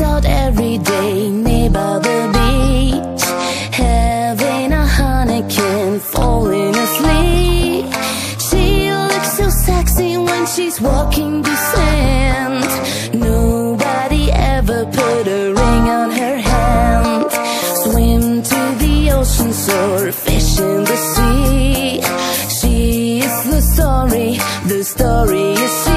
out every day Near by the beach. Having a honeycomb Falling asleep. She looks so sexy when she's walking the sand. Nobody ever put a ring on her hand. Swim to the ocean shore Fish in the sea. She is the story The story is she.